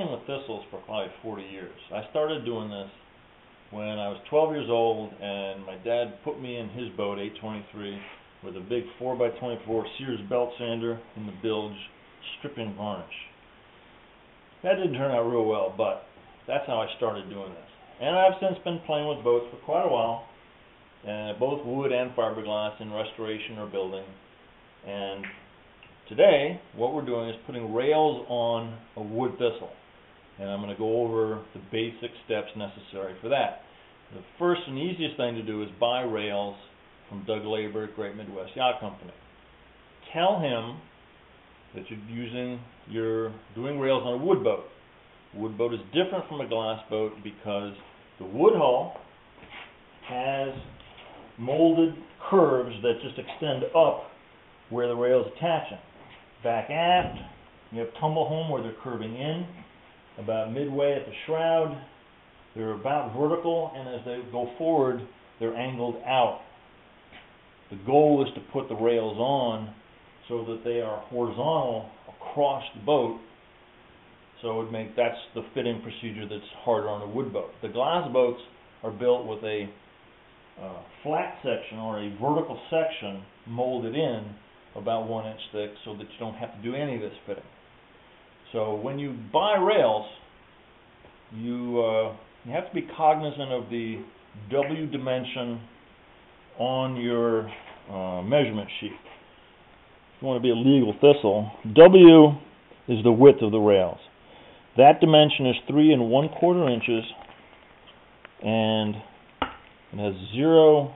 playing with thistles for probably 40 years. I started doing this when I was 12 years old and my dad put me in his boat, 823, with a big 4x24 Sears belt sander in the bilge, stripping varnish. That didn't turn out real well, but that's how I started doing this. And I've since been playing with boats for quite a while, uh, both wood and fiberglass in restoration or building. And Today, what we're doing is putting rails on a wood thistle. And I'm going to go over the basic steps necessary for that. The first and easiest thing to do is buy rails from Doug Labor at Great Midwest Yacht Company. Tell him that you're using, you're doing rails on a wood boat. wood boat is different from a glass boat because the wood hull has molded curves that just extend up where the rail is attaching back aft. You have tumble home where they're curving in. About midway at the shroud, they're about vertical, and as they go forward, they're angled out. The goal is to put the rails on so that they are horizontal across the boat. So it would make that's the fitting procedure that's harder on a wood boat. The glass boats are built with a uh, flat section or a vertical section molded in about one inch thick so that you don't have to do any of this fitting. So when you buy rails, you, uh, you have to be cognizant of the W dimension on your uh, measurement sheet. If you want to be a legal thistle, W is the width of the rails. That dimension is three and one quarter inches, and it has zero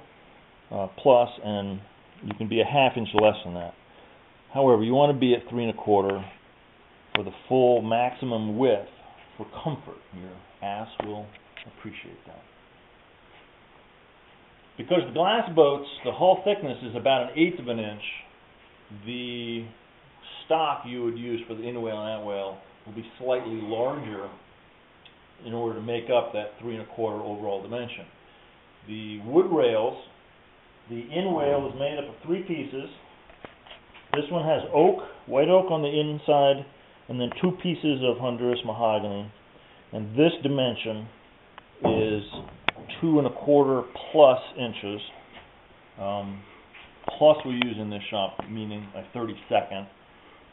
uh, plus and you can be a half inch less than that. However, you want to be at three and a quarter for the full maximum width for comfort. Your ass will appreciate that. Because the glass boats, the hull thickness is about an eighth of an inch, the stock you would use for the inwale and outwale will be slightly larger in order to make up that three and a quarter overall dimension. The wood rails the inwale is made up of three pieces. This one has oak, white oak on the inside, and then two pieces of Honduras mahogany. And this dimension is two and a quarter plus inches. Um, plus we use in this shop, meaning a 32nd.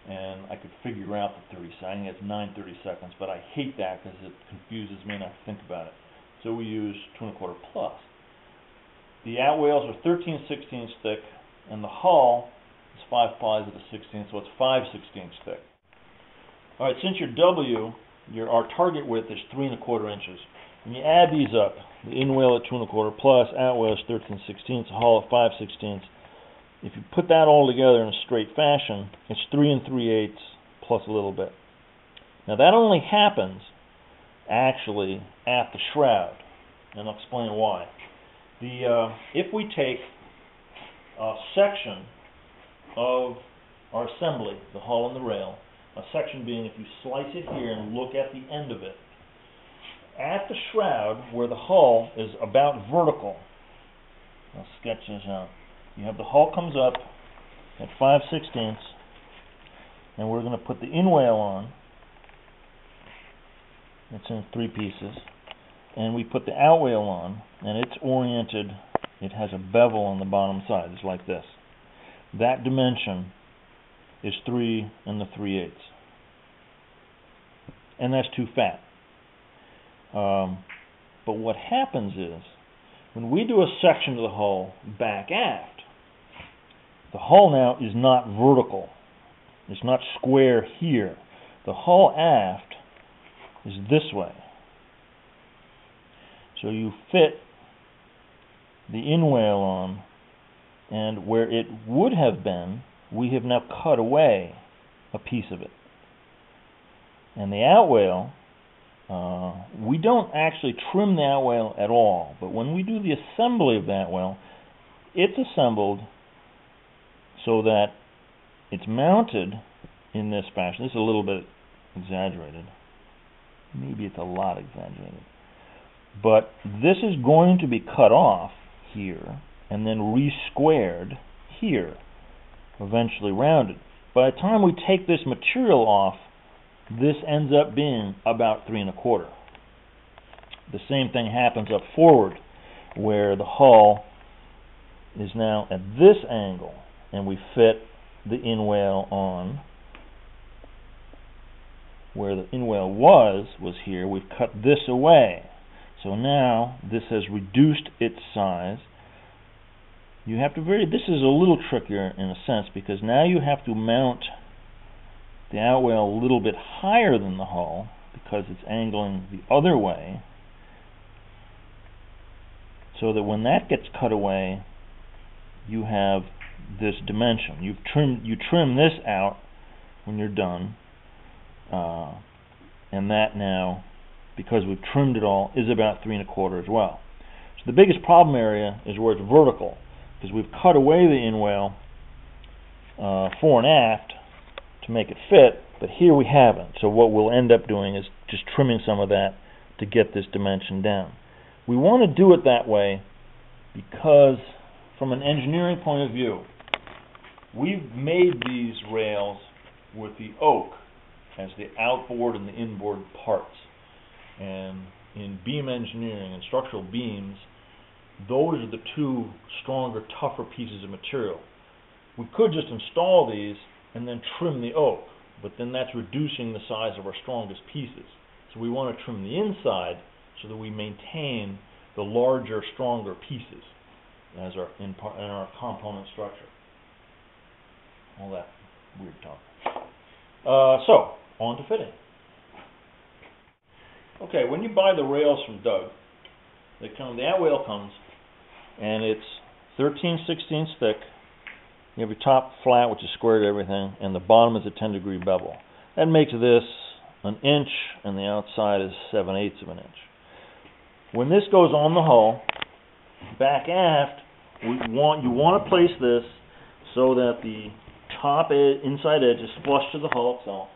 And I could figure out the 30 seconds. I think it's 9 30 seconds, but I hate that because it confuses me and I think about it. So we use two and a quarter plus. The outwales are 13 16 thick, and the hull is 5 plies at a 16, so it's 5 16 thick. All right, since your W, your our target width is three and a quarter inches. When you add these up, the inwale at two and a quarter plus outwale is 13 16 hull at 5 16 If you put that all together in a straight fashion, it's three and three eighths plus a little bit. Now that only happens actually at the shroud, and I'll explain why. The uh, if we take a section of our assembly, the hull and the rail, a section being if you slice it here and look at the end of it, at the shroud where the hull is about vertical, I'll sketch this out. You have the hull comes up at 5 sixteenths, and we're going to put the inwale on. It's in three pieces and we put the outwale on and it's oriented it has a bevel on the bottom side it's like this that dimension is 3 and the 3 eighths and that's too fat. Um, but what happens is when we do a section of the hull back aft the hull now is not vertical. It's not square here. The hull aft is this way. So you fit the inwale on, and where it would have been, we have now cut away a piece of it. And the outwale, uh, we don't actually trim the outwale at all, but when we do the assembly of that whale, it's assembled so that it's mounted in this fashion. This is a little bit exaggerated. Maybe it's a lot exaggerated. But this is going to be cut off here and then re-squared here, eventually rounded. By the time we take this material off, this ends up being about three and a quarter. The same thing happens up forward, where the hull is now at this angle, and we fit the inwale on. Where the inwale was, was here. We've cut this away. So now this has reduced its size. You have to very, this is a little trickier in a sense because now you have to mount the outwale a little bit higher than the hull because it's angling the other way so that when that gets cut away you have this dimension. You've trimmed, you trim this out when you're done uh, and that now because we've trimmed it all is about three and a quarter as well. So the biggest problem area is where it's vertical because we've cut away the inwale uh, fore and aft to make it fit, but here we haven't. So what we'll end up doing is just trimming some of that to get this dimension down. We want to do it that way because from an engineering point of view, we've made these rails with the oak as the outboard and the inboard parts. And in beam engineering and structural beams, those are the two stronger, tougher pieces of material. We could just install these and then trim the oak, but then that's reducing the size of our strongest pieces. So we want to trim the inside so that we maintain the larger, stronger pieces as our in, in our component structure. All that weird talk. Uh, so, on to fitting. Okay, when you buy the rails from Doug, they come, the outwale comes, and it's 13 16 thick. You have your top flat, which is square to everything, and the bottom is a 10 degree bevel. That makes this an inch, and the outside is 7 eighths of an inch. When this goes on the hull, back aft, we want you want to place this so that the top ed inside edge is flush to the hull itself.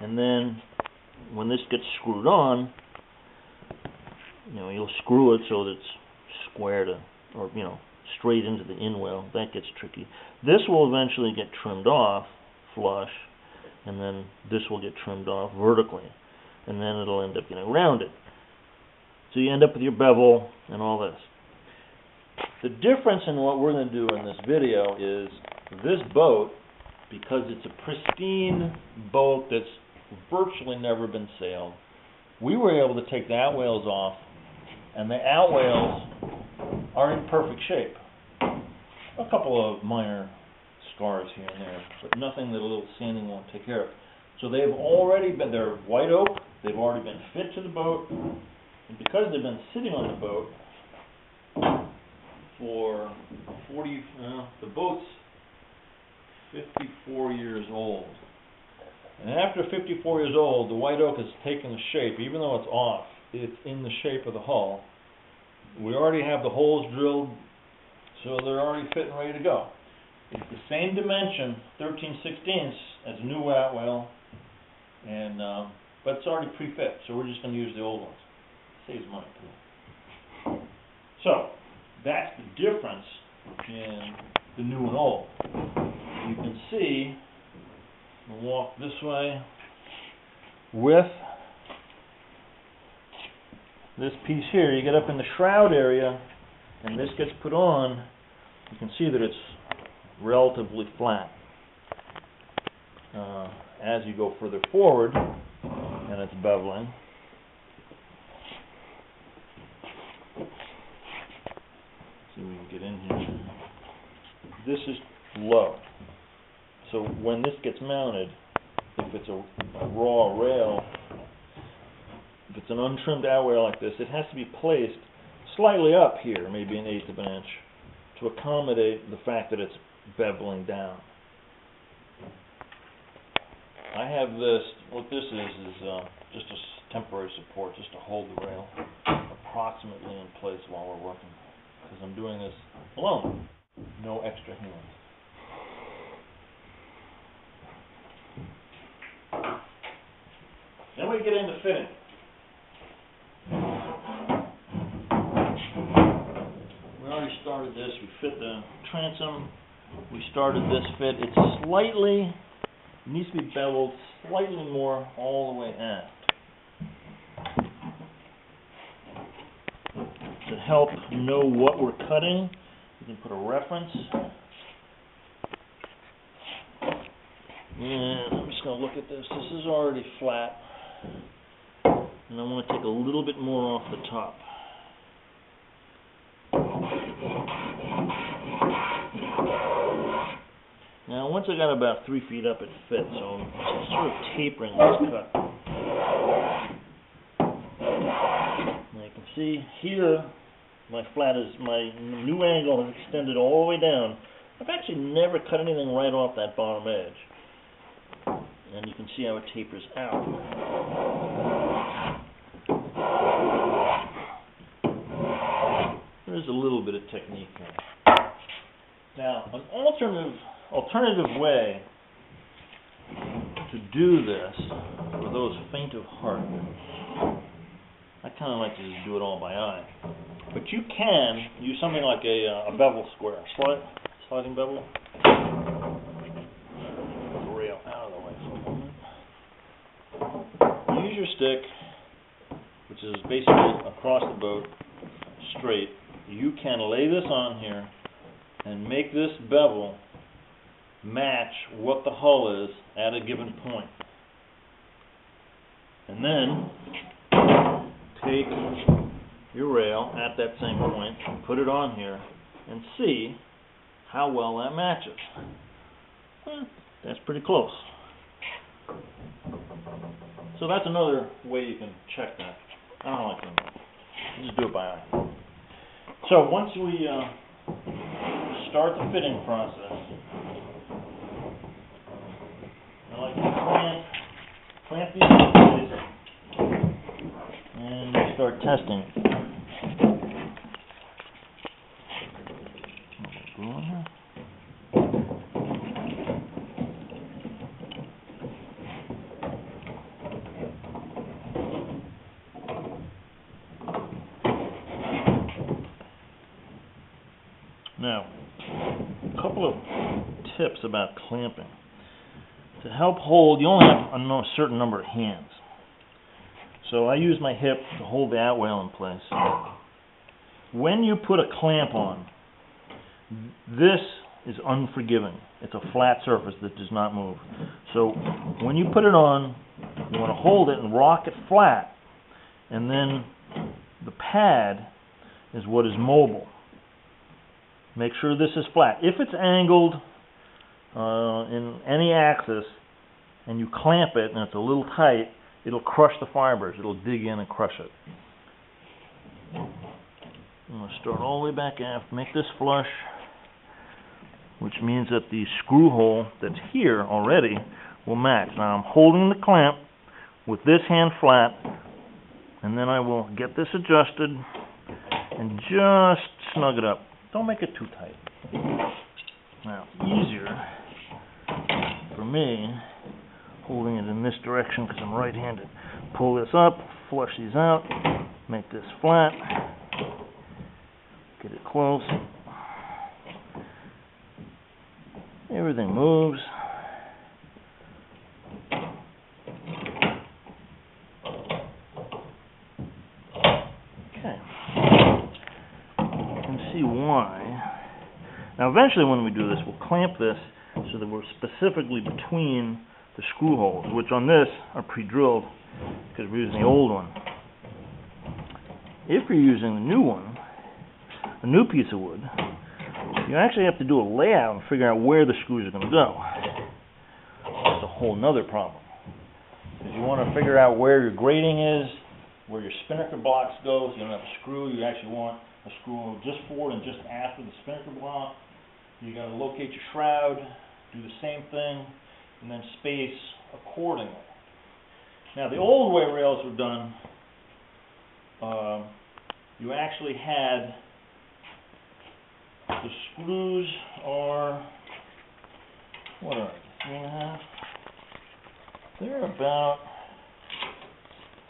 And then when this gets screwed on, you know, you'll screw it so that it's square to, or, you know, straight into the inwale. That gets tricky. This will eventually get trimmed off flush, and then this will get trimmed off vertically, and then it'll end up getting rounded. So you end up with your bevel and all this. The difference in what we're going to do in this video is this boat, because it's a pristine boat that's virtually never been sailed, we were able to take the outwales off, and the outwales are in perfect shape. A couple of minor scars here and there, but nothing that a little sanding won't take care of. So they've already been, they're white oak, they've already been fit to the boat, and because they've been sitting on the boat for 40, uh, the boat's 54 years old. And after 54 years old, the white oak has taken shape, even though it's off, it's in the shape of the hull. We already have the holes drilled, so they're already fit and ready to go. It's the same dimension, 13 16ths, as a new outwale, and uh, but it's already pre-fit, so we're just going to use the old ones. Saves money too. So that's the difference in the new and old. You can see We'll walk this way with this piece here. You get up in the shroud area and this gets put on, you can see that it's relatively flat. Uh, as you go further forward and it's beveling, see if we can get in here. This is low. So when this gets mounted, if it's a, a raw rail, it's an untrimmed outwale like this, it has to be placed slightly up here, maybe an eighth of an inch, to accommodate the fact that it's beveling down. I have this, what this is, is uh, just a temporary support, just to hold the rail approximately in place while we're working. Because I'm doing this alone, no extra hands. Then we get into fitting. We started this. We fit the transom we started this fit. It's slightly, needs to be beveled slightly more all the way aft. To help know what we're cutting, we can put a reference. And I'm just gonna look at this. This is already flat. And I wanna take a little bit more off the top. Now, once I got about three feet up, it fits, so I'm sort of tapering this cut. Now you can see here, my flat is, my new angle has extended all the way down. I've actually never cut anything right off that bottom edge. And you can see how it tapers out. There's a little bit of technique here. Now, an alternative alternative way to do this for those faint of heart, I kind of like to just do it all by eye. But you can use something like a, uh, a bevel square, slide, sliding bevel. Rail out of the way for a moment. Use your stick, which is basically across the boat, straight. You can lay this on here and make this bevel match what the hull is at a given point. And then take your rail at that same point, put it on here, and see how well that matches. Well, that's pretty close. So that's another way you can check that. I don't like to just do it by eye. So once we uh, start the fitting process, I like to clamp, clamp these place and start testing. Now, a couple of tips about clamping. To help hold, you only have a certain number of hands. So I use my hip to hold that outwale in place. When you put a clamp on, this is unforgiving. It's a flat surface that does not move. So when you put it on, you want to hold it and rock it flat, and then the pad is what is mobile. Make sure this is flat. If it's angled uh, in any axis and you clamp it and it's a little tight, it'll crush the fibers. It'll dig in and crush it. I'm going to start all the way back aft, make this flush, which means that the screw hole that's here already will match. Now I'm holding the clamp with this hand flat, and then I will get this adjusted and just snug it up. Don't make it too tight. Now, easier me holding it in this direction because I'm right-handed. Pull this up, flush these out, make this flat, get it close. Everything moves. Okay. You can see why. Now eventually when we do this, we'll clamp this that we're specifically between the screw holes, which on this are pre-drilled because we're using the old one. If you're using the new one, a new piece of wood, you actually have to do a layout and figure out where the screws are going to go. That's a whole nother problem. Because you want to figure out where your grating is, where your spinnaker blocks go, so you don't have a screw, you actually want a screw just forward and just after the spinnaker block. You got to locate your shroud, do the same thing, and then space accordingly. Now the old way rails were done, uh, you actually had the screws are what are they, three and a half? They're about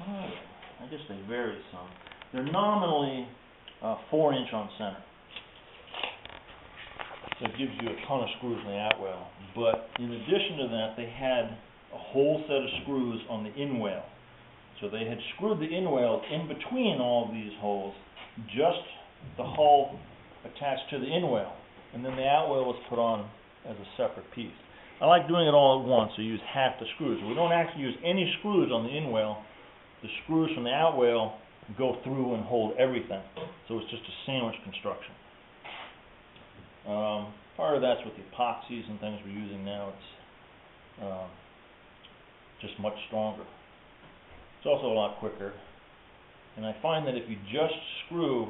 I guess they vary some. They're nominally uh, four inch on center. That gives you a ton of screws in the outwell. But in addition to that, they had a whole set of screws on the inwell. So they had screwed the inwell in between all of these holes, just the hull attached to the inwell. And then the outwell was put on as a separate piece. I like doing it all at once, so use half the screws. We don't actually use any screws on the inwell. The screws from the outwell go through and hold everything. So it's just a sandwich construction. Um, part of that's with the epoxies and things we're using now. It's um, just much stronger. It's also a lot quicker. And I find that if you just screw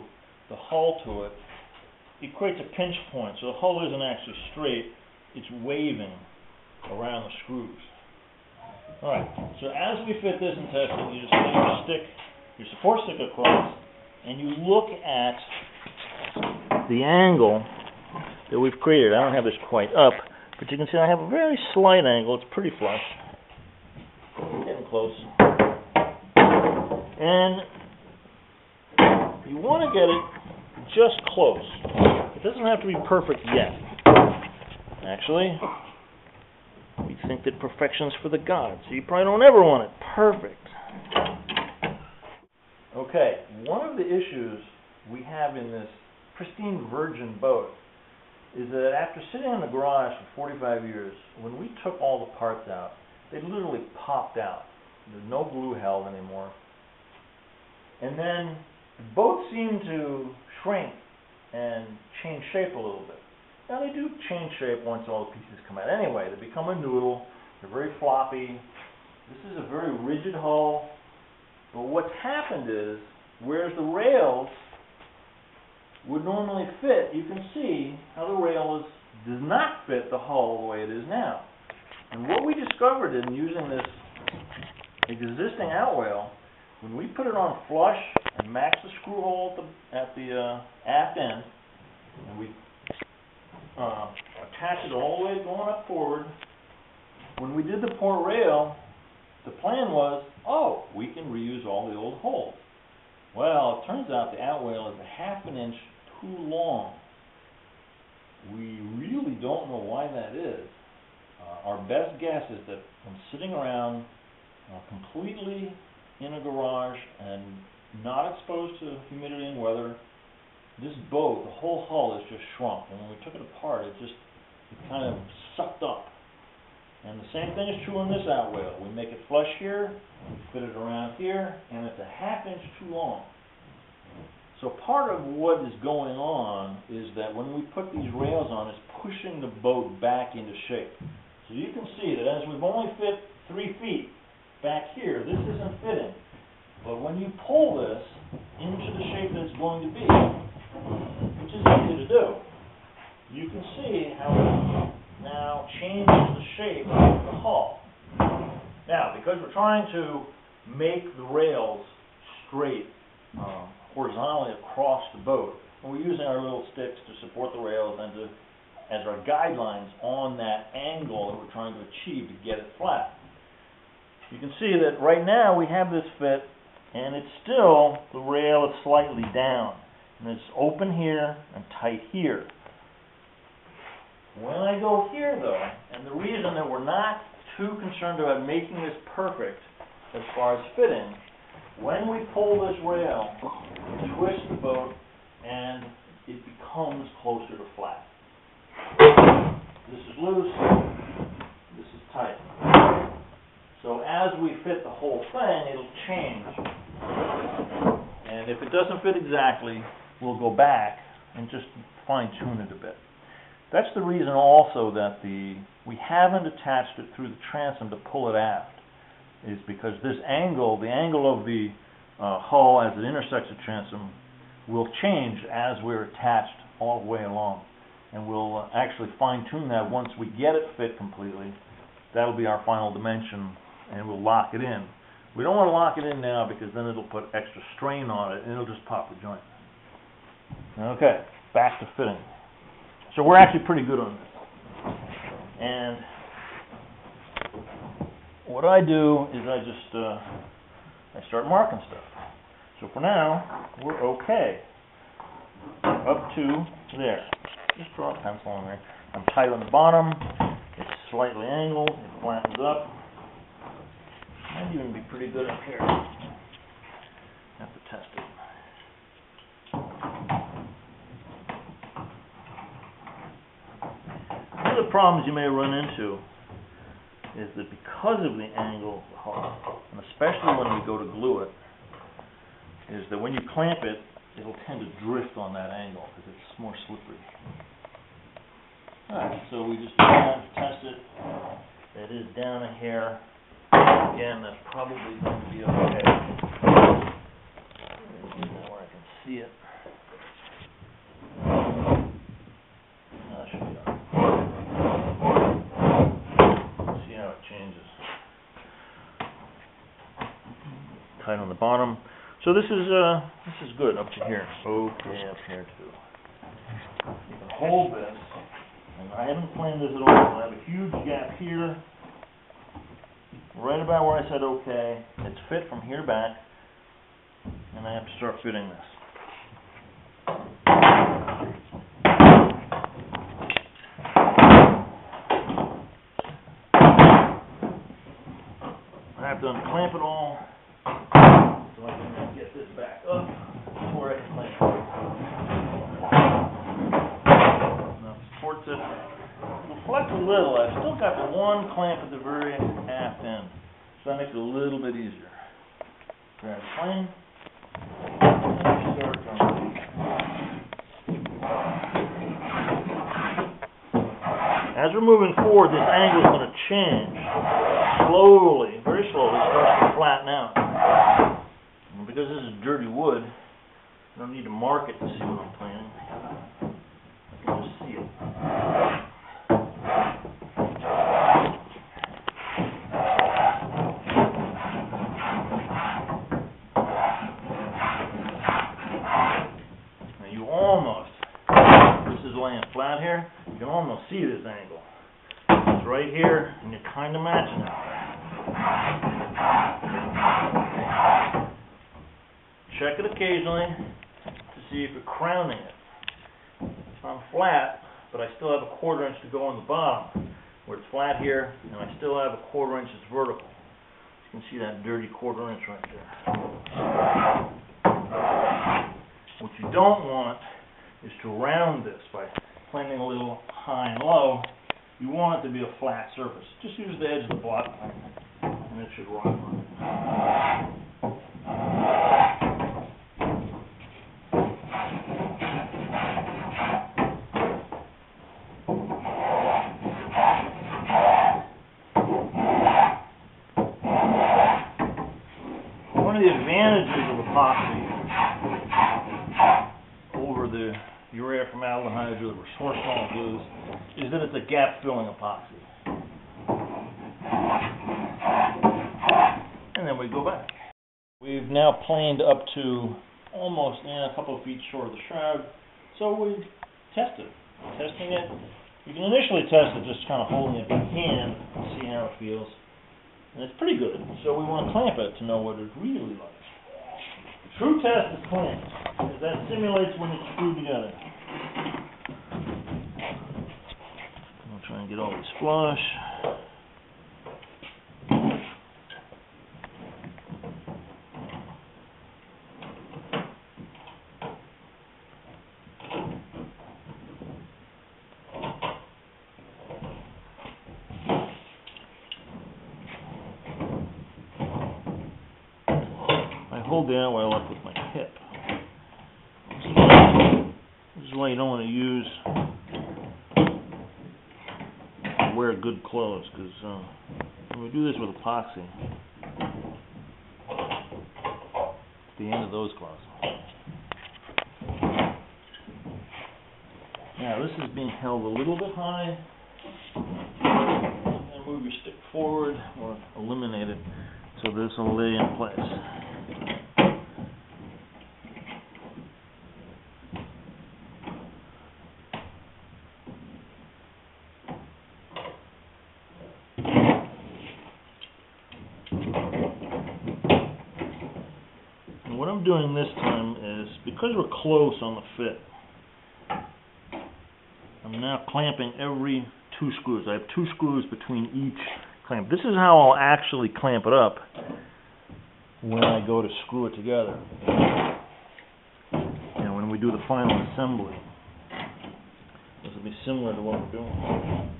the hull to it, it creates a pinch point. So the hull isn't actually straight, it's waving around the screws. Alright, so as we fit this and test it, you just your stick, your support stick across, and you look at the angle that we've created. I don't have this quite up, but you can see I have a very slight angle. It's pretty flush. Getting close. And you want to get it just close. It doesn't have to be perfect yet. Actually, we think that perfection's for the gods, so you probably don't ever want it perfect. Okay, one of the issues we have in this pristine virgin boat is that after sitting in the garage for 45 years, when we took all the parts out, they literally popped out. There's no glue held anymore. And then the boat seemed to shrink and change shape a little bit. Now they do change shape once all the pieces come out. Anyway, they become a noodle. They're very floppy. This is a very rigid hull. But what's happened is, whereas the rails would normally fit, you can see how the rail is, does not fit the hull the way it is now. And what we discovered in using this existing outwell, when we put it on flush and match the screw hole at the, at the uh, aft end, and we uh, attach it all the way going up forward, when we did the port rail, the plan was, oh, we can reuse all the old holes. Well, it turns out the outwell is a half an inch too long. We really don't know why that is. Uh, our best guess is that from sitting around uh, completely in a garage and not exposed to humidity and weather, this boat, the whole hull is just shrunk. And when we took it apart, it just it kind of sucked up. And the same thing is true on this outwell. We make it flush here, we fit it around here, and it's a half inch too long. So part of what is going on is that when we put these rails on, it's pushing the boat back into shape. So you can see that as we've only fit three feet back here, this isn't fitting. But when you pull this into the shape that it's going to be, which is easy to do, you can see how it now changes the shape of the hull. Now, because we're trying to make the rails straight, um, horizontally across the boat. And we're using our little sticks to support the rails and to, as our guidelines on that angle that we're trying to achieve to get it flat. You can see that right now we have this fit and it's still, the rail is slightly down. And it's open here and tight here. When I go here though, and the reason that we're not too concerned about making this perfect as far as fitting, when we pull this rail, we twist the boat and it becomes closer to flat. This is loose, this is tight. So as we fit the whole thing, it'll change. And if it doesn't fit exactly, we'll go back and just fine tune it a bit. That's the reason also that the we haven't attached it through the transom to pull it aft is because this angle, the angle of the uh, hull as it intersects the transom will change as we're attached all the way along. And we'll uh, actually fine tune that once we get it fit completely. That'll be our final dimension and we'll lock it in. We don't want to lock it in now because then it'll put extra strain on it and it'll just pop the joint. Okay, back to fitting. So we're actually pretty good on this. And what I do is I just uh, I start marking stuff. So for now, we're okay. Up to there. just draw a pencil on there. I'm tight on the bottom, it's slightly angled, it flattens up. Might even be pretty good up here. Have to test it. One of the problems you may run into is that because of the angle of the hull, and especially when we go to glue it, is that when you clamp it, it'll tend to drift on that angle because it's more slippery. Alright, so we just test it. That is down a hair. Again, that's probably going to be okay. Where I can see it. That should be all right. See how it changes. Tight on the bottom. So this is, uh, this is good up to here. Okay, up here too. You can hold this, and I haven't planned this at all, I have a huge gap here, right about where I said okay. It's fit from here back, and I have to start fitting this. To unclamp it all, so I can get this back up to where I clamp it. Now, supports it. Flex a little, I've still got the one clamp at the very aft end, so that makes it a little bit easier. Grab the plane, going. As we're moving forward, this angle's gonna change, slowly, slowly, starts to flatten out. And because this is dirty wood, I don't need to mark it to see what I'm planning. I can just see it. Now you almost, this is laying flat here, you can almost see this angle. It's right here, and you're kinda matching it. Check it occasionally to see if you're crowning it. I'm flat, but I still have a quarter inch to go on the bottom, where it's flat here, and I still have a quarter inch that's vertical. You can see that dirty quarter inch right there. What you don't want is to round this by planting a little high and low. You want it to be a flat surface. Just use the edge of the block and it should rock on it. One of the advantages of epoxy over the urea formaldehyde or the resorcinol glues is that it's a gap filling epoxy. And then we go back. We've now planed up to almost eh, a couple of feet short of the shroud, so we test it. Testing it, you can initially test it just kind of holding it by hand and see how it feels. And it's pretty good, so we want to clamp it to know what it's really like. The true test is clamped, because that simulates when it's screwed together. Try and get all flush. I hold the oil up with my hip. This is why you don't want to use wear good clothes, because uh, we do this with epoxy, it's the end of those clothes. Now this is being held a little bit high. Move your stick forward or eliminate it so this will lay in place. And what I'm doing this time is, because we're close on the fit, I'm now clamping every two screws. I have two screws between each clamp. This is how I'll actually clamp it up when I go to screw it together. And when we do the final assembly. This will be similar to what we're doing.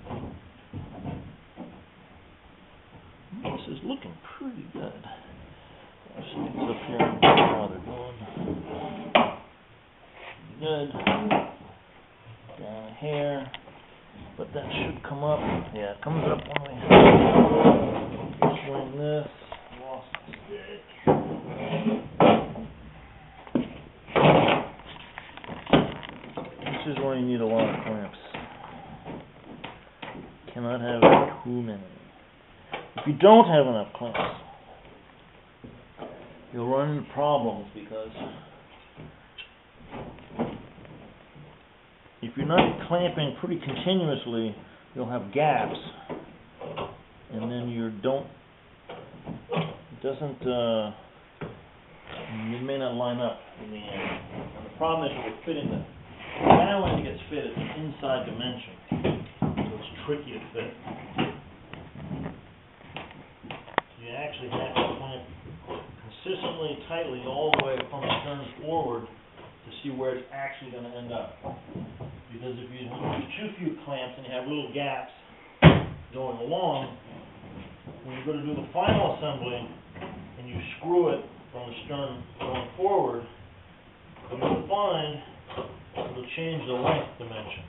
This is looking pretty good. I'll stick this up here and see how they're doing. Good. Down here. But that should come up. Yeah, it comes up when we swing this. Is where you need a lot of clamps. Cannot have too many. If you don't have enough clamps, you'll run into problems because if you're not clamping pretty continuously, you'll have gaps, and then you don't, it doesn't, uh, it may not line up in the end. And the problem is with fitting the, now when it gets fit, it's an inside dimension, so it's tricky to fit. You actually have to clamp consistently tightly all the way from the stern forward to see where it's actually gonna end up. Because if you use too few clamps and you have little gaps going along, when you go to do the final assembly and you screw it from the stern going forward, you'll find, it'll change the length dimension.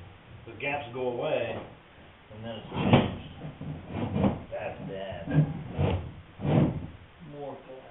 The gaps go away, and then it's changed. That's bad. More gaps.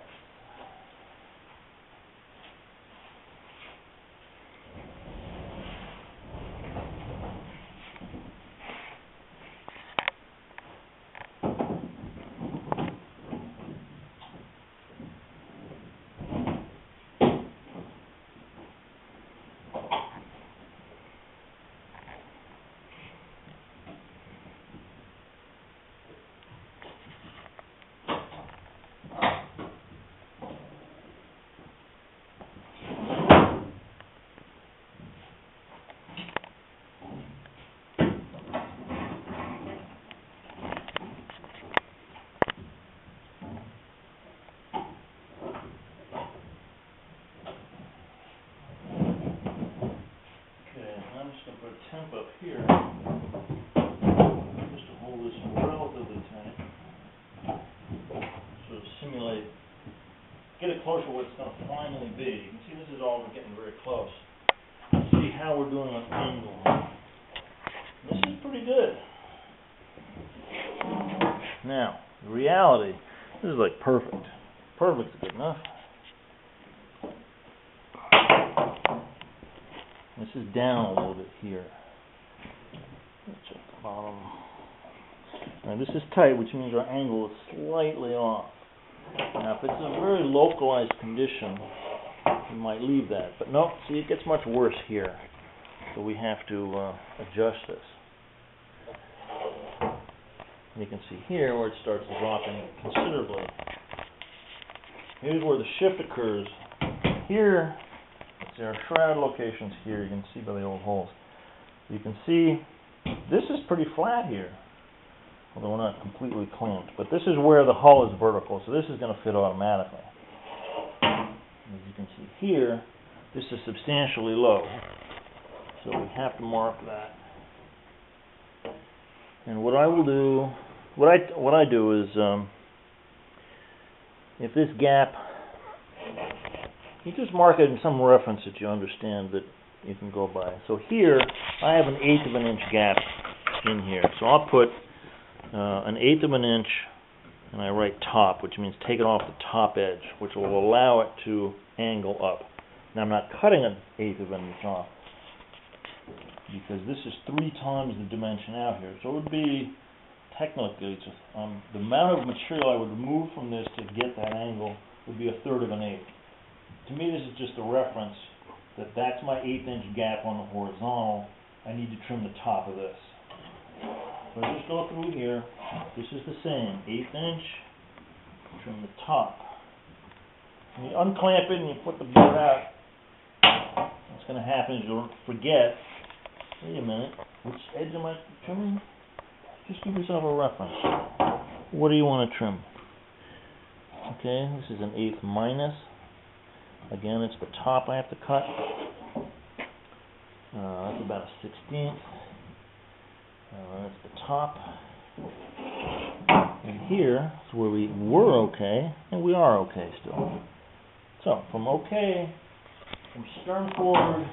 Okay, I'm just temp up here, just to hold this relatively tight. Sort of simulate, get it closer to what it's gonna finally be. You can see this is all getting very close. See how we're doing on angle. This is pretty good. Now, the reality, this is like perfect. Perfect's good enough. This is down a little bit here. Bottom. Now this is tight, which means our angle is slightly off. Now if it's a very localized condition, you might leave that. But no, see it gets much worse here. So we have to uh, adjust this. And you can see here where it starts dropping considerably. Here's where the shift occurs. Here see our shroud locations here, you can see by the old holes. You can see, this is pretty flat here, although we're not completely clamped, but this is where the hull is vertical, so this is gonna fit automatically. As you can see here, this is substantially low, so we have to mark that. And what I will do, what I, what I do is, um, if this gap you just mark it in some reference that you understand that you can go by. So here, I have an eighth of an inch gap in here. So I'll put uh, an eighth of an inch, and I write top, which means take it off the top edge, which will allow it to angle up. Now I'm not cutting an eighth of an inch off, because this is three times the dimension out here. So it would be, technically, just, um, the amount of material I would remove from this to get that angle would be a third of an eighth to me, this is just a reference that that's my eighth inch gap on the horizontal. I need to trim the top of this. So I just go through here. This is the same, eighth inch, trim the top. You unclamp it and you put the board out, what's going to happen is you'll forget Wait a minute, which edge am I trimming? Just give yourself a reference. What do you want to trim? Okay, this is an eighth minus. Again, it's the top I have to cut. Uh, that's about a sixteenth. Uh, that's the top. And here is where we were okay, and we are okay still. So, from okay, from stern forward,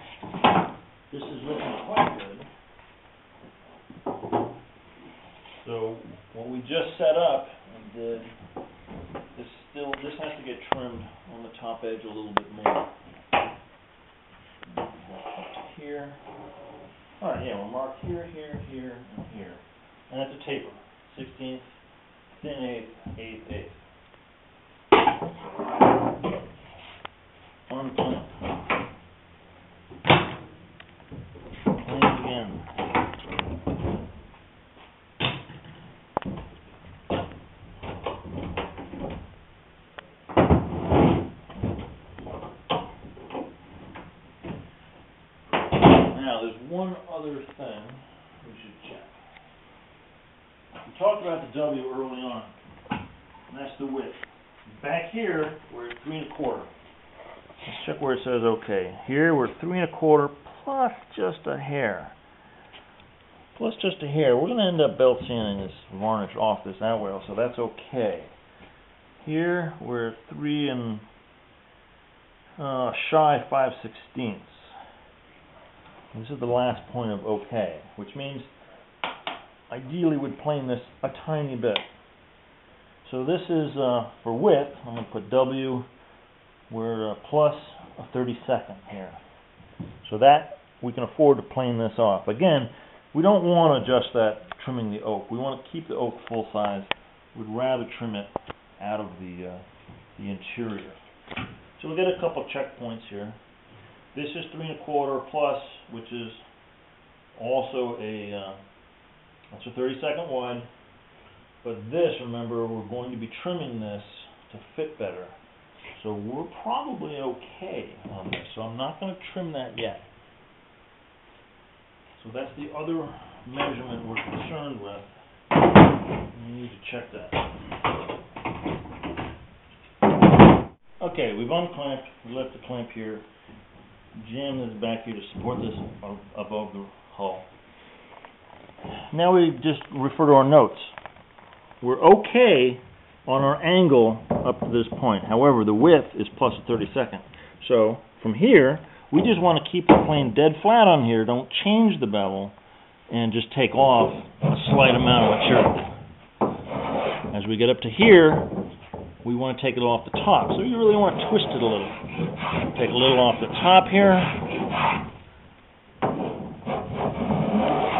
this is looking quite good. So, what we just set up and did, this still, this has to get trimmed on the top edge a little bit more. Here. All right, yeah, we'll mark here, here, here, and here. And that's a taper. 16th, 10 8th, 8th, 8th. Talked about the W early on, and that's the width. Back here, we're at three and a quarter. Let's check where it says okay. Here, we're three and a quarter plus just a hair. Plus just a hair. We're gonna end up belt sanding this varnish off this outwale, so that's okay. Here, we're three and, uh, shy five sixteenths. This is the last point of okay, which means ideally we'd plane this a tiny bit. So this is uh, for width, I'm going to put W, we're uh, plus a 32nd here. So that we can afford to plane this off. Again, we don't want to adjust that trimming the oak. We want to keep the oak full size. We'd rather trim it out of the, uh, the interior. So we'll get a couple checkpoints here. This is three and a quarter plus, which is also a, uh, that's a thirty second wide. But this, remember, we're going to be trimming this to fit better. So we're probably okay on this, so I'm not gonna trim that yet. So that's the other measurement we're concerned with. We need to check that. Okay, we've unclamped, we left the clamp here jam this back here to support this above the hull. Now we just refer to our notes. We're okay on our angle up to this point. However, the width is plus a thirty-second. So, from here, we just wanna keep the plane dead flat on here, don't change the bevel, and just take off a slight amount of material. As we get up to here, we wanna take it off the top, so you really wanna twist it a little. Take a little off the top here.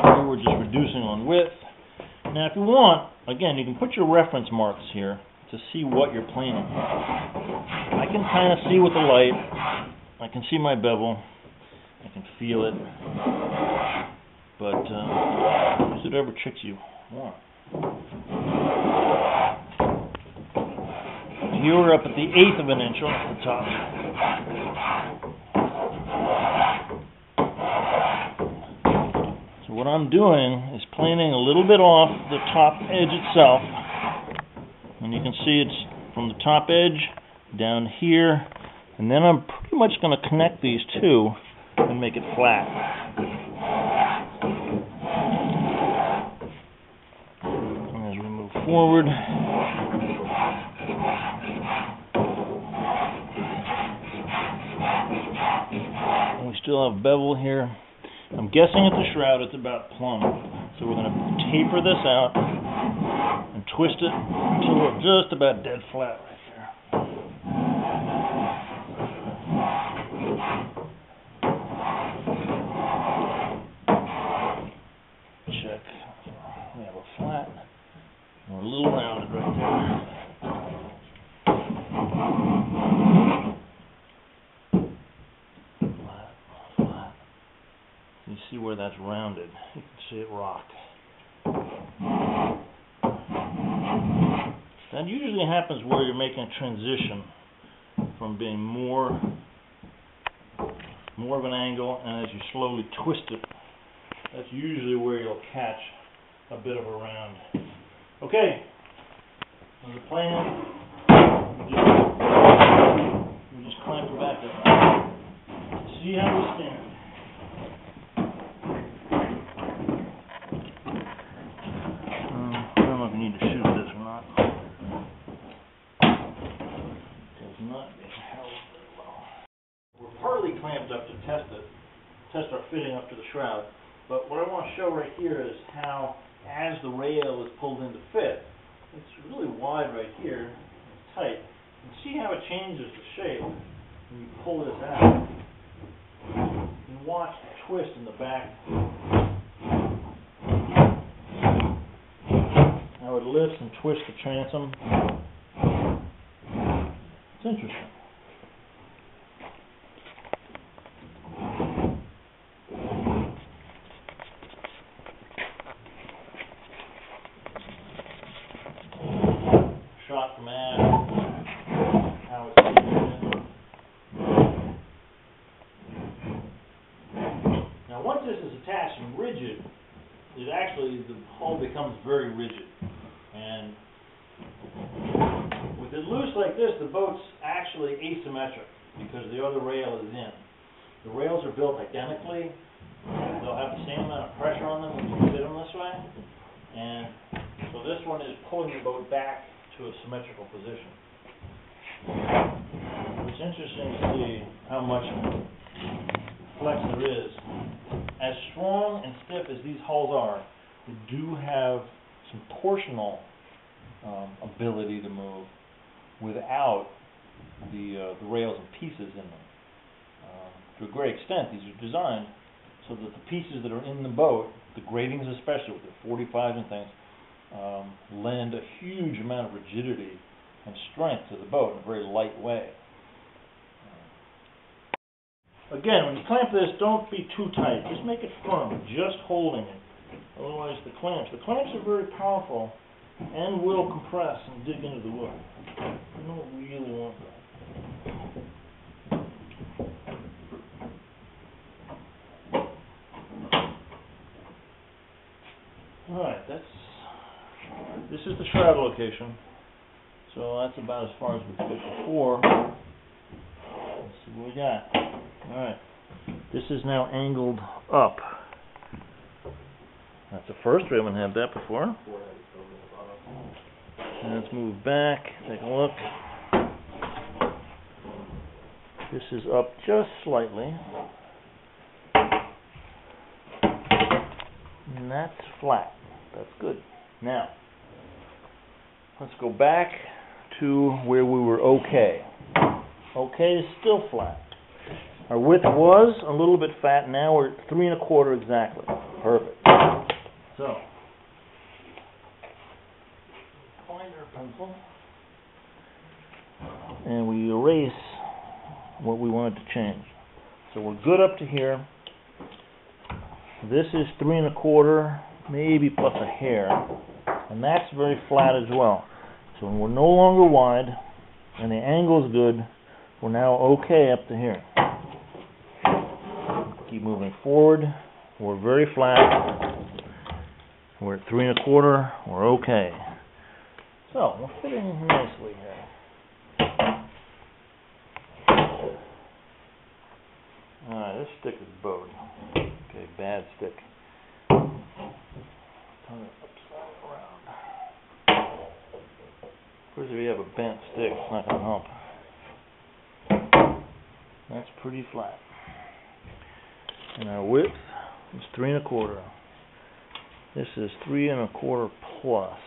Here we're just reducing on width. Now, if you want, again, you can put your reference marks here to see what you're planing. I can kind of see with the light. I can see my bevel. I can feel it. But uh, use whatever tricks you want. Here we're up at the eighth of an inch off the top. So what I'm doing is planing a little bit off the top edge itself. And you can see it's from the top edge down here. And then I'm pretty much going to connect these two and make it flat. As we move forward, we still have bevel here. I'm guessing at the shroud it's about plumb. So we're going to taper this out and twist it until we're just about dead flat right there. Check. We have a flat. We're a little rounded right there. Flat, flat. You see where that's rounded. You can see it rock. That usually happens where you're making a transition from being more more of an angle and as you slowly twist it That's usually where you'll catch a bit of a round. Okay, so the plan, we just, clamp her back there. See how we stand. Um, I don't know if you need to shoot this or not. Does not get held very well. We're up to test it, test our fitting up to the shroud. But what I want to show right here is how, as the rail is pulled into fit, it's really wide right here, tight. And see how it changes the shape when you pull this out. And watch the twist in the back. How it lifts and twists the transom. It's interesting. shot from aft, how it's positioned. Now, once this is attached and rigid, it actually, the hull becomes very rigid. And with it loose like this, the boat's actually asymmetric because the other rail is in. The rails are built identically. They'll have the same amount of pressure on them when you fit them this way. And so this one is pulling the boat back to a symmetrical position. It's interesting to see how much flex there is. As strong and stiff as these hulls are, they do have some torsional um, ability to move without the, uh, the rails and pieces in them. Um, to a great extent, these are designed so that the pieces that are in the boat, the gratings especially with the 45s and things, um, lend a huge amount of rigidity and strength to the boat in a very light way. Again, when you clamp this, don't be too tight. Just make it firm, just holding it. Otherwise, the clamps, the clamps are very powerful and will compress and dig into the wood. You don't really want that. Alright, that's, this is the shroud location. So that's about as far as we could get before. Let's see what we got. Alright, this is now angled up. That's the first, we haven't had that before. Let's move back, take a look. This is up just slightly. And that's flat. That's good. Now, let's go back to where we were okay. Okay is still flat. Our width was a little bit fat, now we're three and a quarter exactly. So, pointer pencil, and we erase what we wanted to change. So we're good up to here. This is three and a quarter, maybe plus a hair, and that's very flat as well. So we're no longer wide, and the angle's good. We're now okay up to here. Keep moving forward. We're very flat. We're at three and a quarter. We're okay. So we're fitting nicely here. Alright, this stick is bowed. Okay, bad stick. Turn it upside around. Of course, if you have a bent stick, it's not gonna help. That's pretty flat. And our width is three and a quarter. This is three and a quarter plus.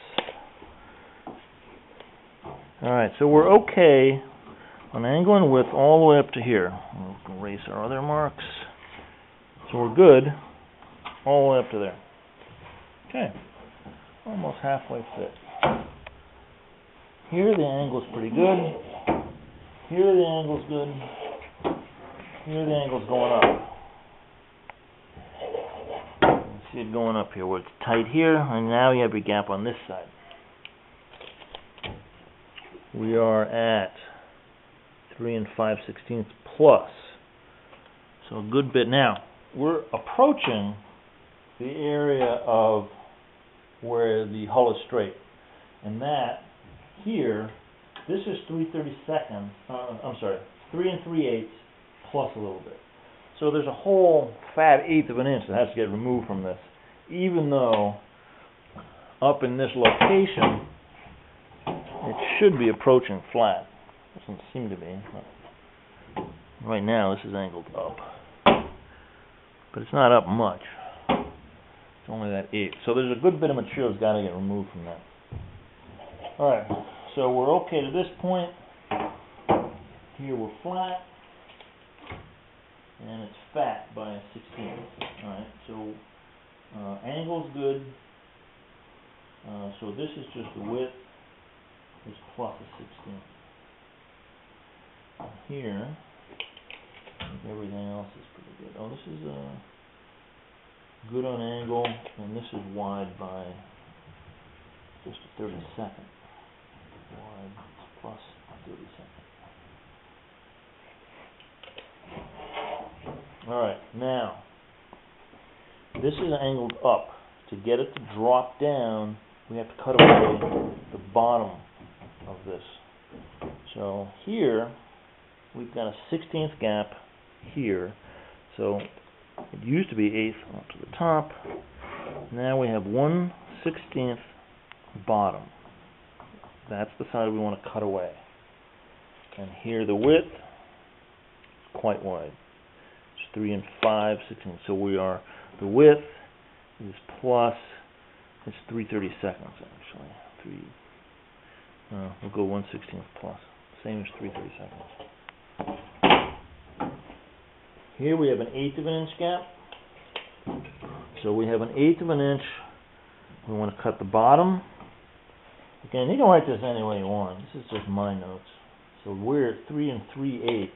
Alright, so we're okay on angle and width all the way up to here. We'll erase our other marks. So we're good all the way up to there. Okay, almost halfway fit. Here the angle's pretty good. Here the angle's good. Here the angle's going up. You see it going up here where it's tight here, and now you have your gap on this side. We are at three and five sixteenths plus. So a good bit now. We're approaching the area of where the hull is straight. And that, here, this is three thirty seconds, uh, I'm sorry, three and three eighths plus a little bit. So there's a whole fat eighth of an inch that has to get removed from this, even though up in this location, it should be approaching flat. Doesn't seem to be. Right now, this is angled up. But it's not up much. It's only that eighth. So there's a good bit of material that's gotta get removed from that. Alright, so we're okay to this point. Here we're flat. And it's fat by a sixteenth. Alright, so, uh, angle's good. Uh, so this is just the width, is plus a sixteenth. Here, everything else is pretty good. Oh, this is, uh, good on angle, and this is wide by just a thirty-second. Wide plus thirty-second. Alright, now, this is angled up. To get it to drop down, we have to cut away the bottom of this. So here, we've got a sixteenth gap here. So it used to be eighth up to the top. Now we have one sixteenth bottom. That's the side we want to cut away. And here the width, quite wide. It's three and five sixteenths. So we are, the width is plus, it's three thirty seconds actually. Three, uh, we'll go one sixteenth plus, same as three thirty seconds. Here we have an eighth of an inch gap. So we have an eighth of an inch. We want to cut the bottom. Again, you can write this any way you want. This is just my notes. So we're at three and three eighths.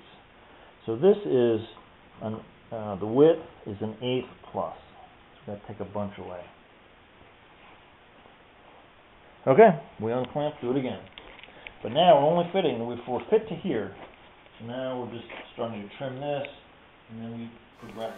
So this is an, uh, the width is an eighth plus. So gotta take a bunch away. Okay, we unclamp, do it again. But now we're only fitting, if we're fit to here. So now we're just starting to trim this, and then we progress